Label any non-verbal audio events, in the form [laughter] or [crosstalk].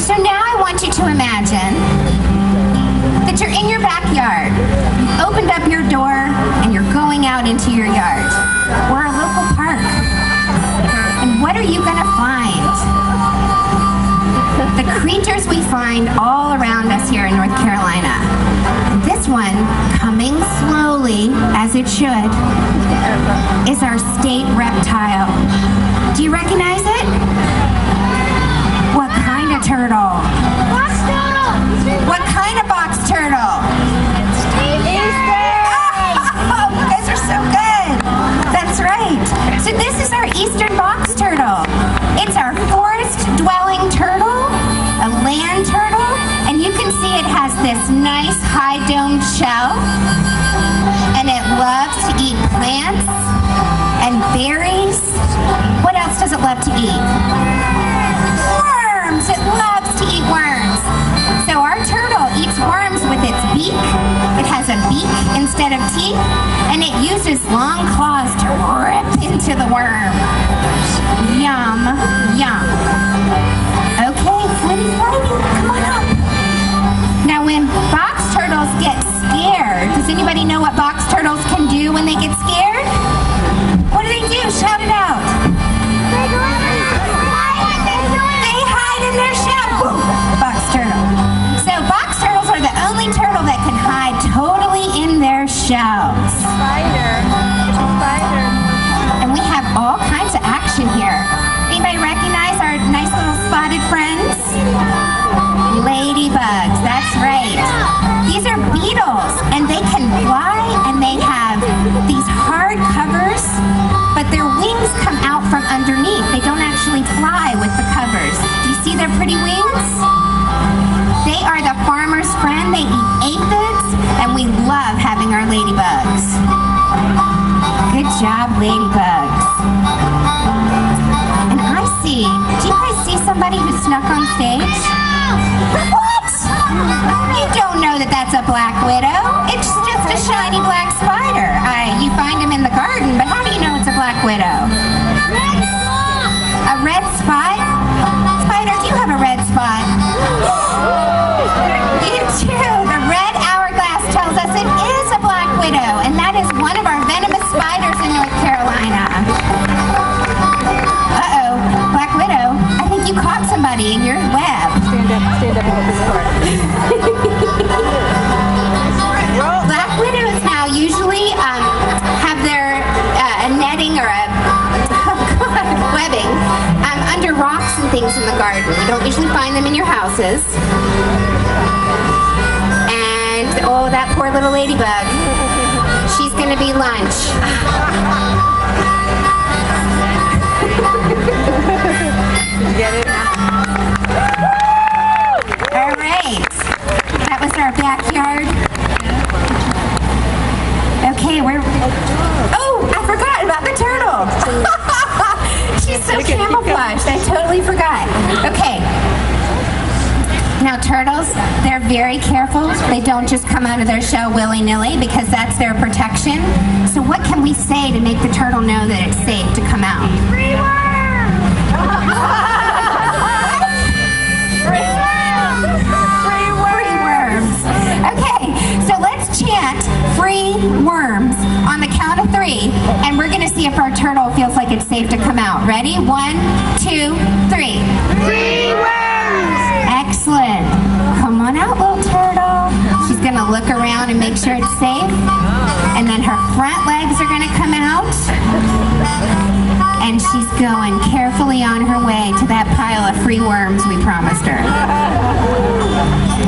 So now I want you to imagine that you're in your backyard. You've opened up your door and you're going out into your yard or a local park. And what are you going to find? The creatures we find all around us here in North Carolina. This one, coming slowly, as it should, is our state reptile. So this is our eastern box turtle. It's our forest dwelling turtle, a land turtle, and you can see it has this nice high domed shell. And it loves to eat plants and berries. Instead of teeth, and it uses long claws to rip into the worm. Yum, yum. Okay, Flinty Flighty, come on up. Now when box turtles get scared, does anybody know what box turtles can do when they get scared? Spider. It's a spider. And we have all kinds of action here. Anybody recognize our nice little spotted friends? Ladybugs, that's right. These are beetles, and they can fly, and they have these hard covers, but their wings come out from underneath. They don't actually fly with the covers. Do you see their pretty wings? They are the farmer's friend. They eat aphids, and we love having our ladybugs. Job, ladybugs. And I see, do you guys see somebody who snuck on stage? What? You don't know that that's a black widow. It's just a shiny black spider. I, you find them in the garden, but how do you know it's a black widow? A red? Spider, somebody in your web. Stand up, stand up and this part. Black widows now usually um, have their uh, a netting or [laughs] a webbing um, under rocks and things in the garden. You don't usually find them in your houses. And oh, that poor little ladybug. She's gonna be lunch. [laughs] We're. Oh, I forgot about the turtle. [laughs] She's so camouflaged. I totally forgot. Okay. Now, turtles, they're very careful. They don't just come out of their shell willy nilly because that's their protection. So, what can we say to make the turtle know that it's safe to come out? Free [laughs] see if our turtle feels like it's safe to come out. Ready? One, two, three. Free worms! Excellent. Come on out, little turtle. She's gonna look around and make sure it's safe. And then her front legs are gonna come out. And she's going carefully on her way to that pile of free worms we promised her.